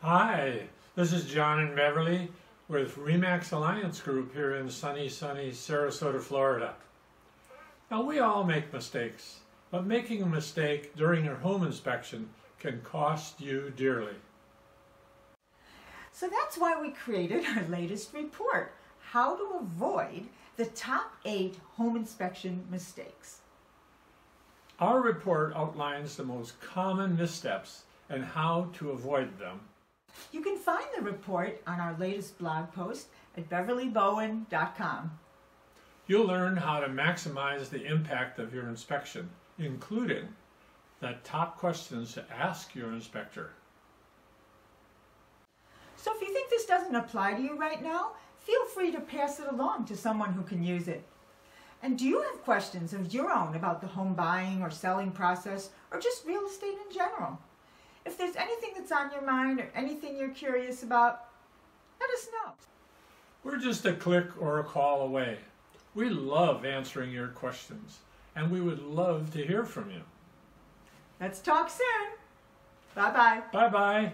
Hi, this is John and Beverly with Remax Alliance Group here in sunny, sunny Sarasota, Florida. Now, we all make mistakes, but making a mistake during your home inspection can cost you dearly. So that's why we created our latest report, How to Avoid the Top 8 Home Inspection Mistakes. Our report outlines the most common missteps and how to avoid them. You can find the report on our latest blog post at beverlybowen.com. You'll learn how to maximize the impact of your inspection, including the top questions to ask your inspector. So if you think this doesn't apply to you right now, feel free to pass it along to someone who can use it. And do you have questions of your own about the home buying or selling process or just real estate in general? If there's anything that's on your mind or anything you're curious about, let us know. We're just a click or a call away. We love answering your questions, and we would love to hear from you. Let's talk soon. Bye bye. Bye bye.